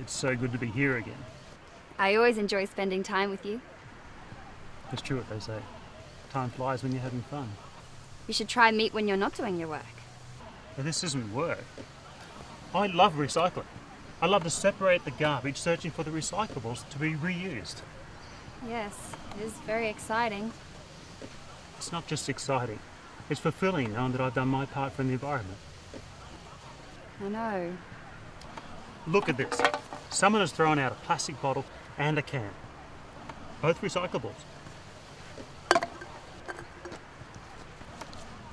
It's so good to be here again. I always enjoy spending time with you. It's true what they say. Time flies when you're having fun. You should try meat when you're not doing your work. But this isn't work. I love recycling. I love to separate the garbage, searching for the recyclables to be reused. Yes, it is very exciting. It's not just exciting, it's fulfilling knowing that I've done my part for the environment. I know. Look at this. Someone has thrown out a plastic bottle and a can. Both recyclables.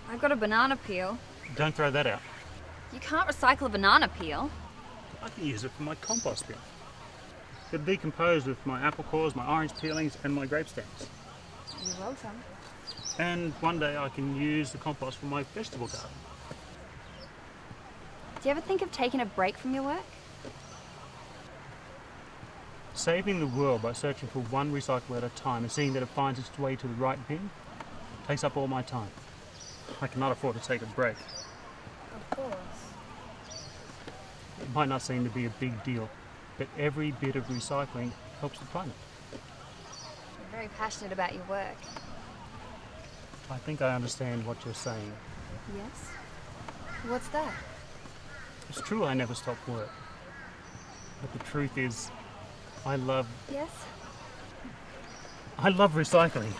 I've got a banana peel. Don't throw that out. You can't recycle a banana peel. I can use it for my compost bin. It'll decompose with my apple cores, my orange peelings, and my grape stems. You're welcome. And one day I can use the compost for my vegetable garden. Do you ever think of taking a break from your work? Saving the world by searching for one recycle at a time and seeing that it finds its way to the right bin takes up all my time. I cannot afford to take a break. Of course. It might not seem to be a big deal, but every bit of recycling helps the planet. You're very passionate about your work. I think I understand what you're saying. Yes? What's that? It's true I never stop work. But the truth is, I love Yes? I love recycling.